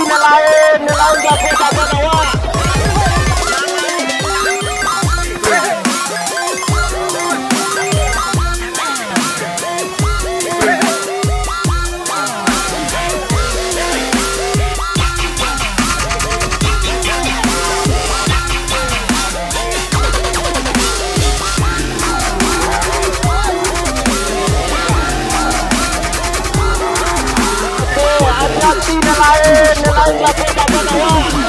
nelayan nelayan gak bisa bawa na lain napenda sana wa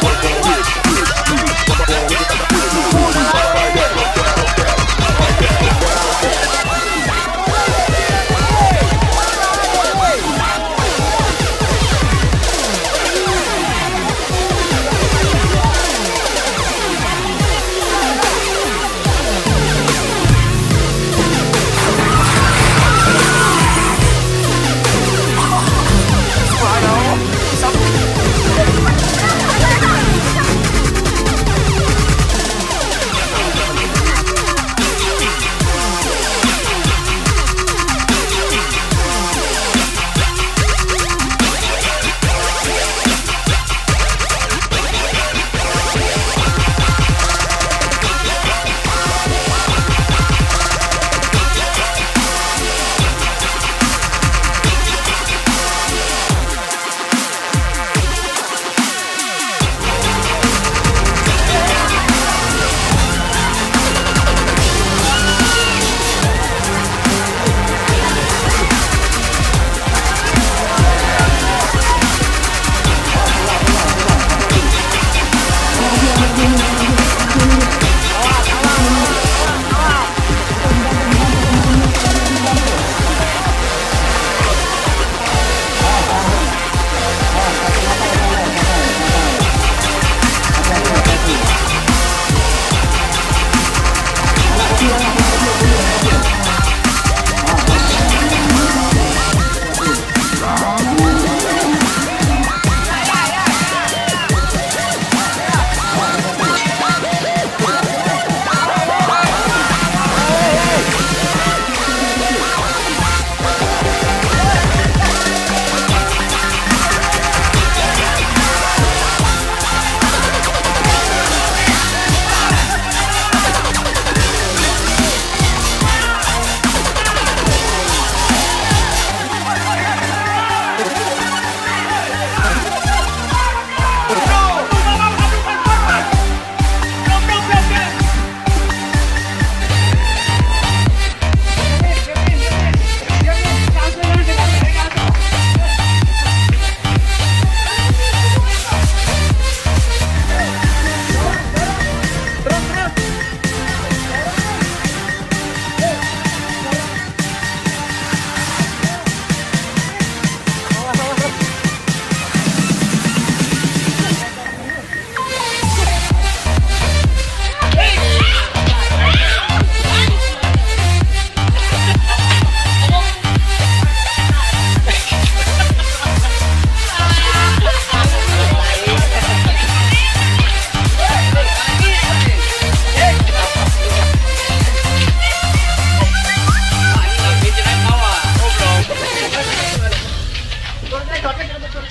Kaka, kaka, kaka.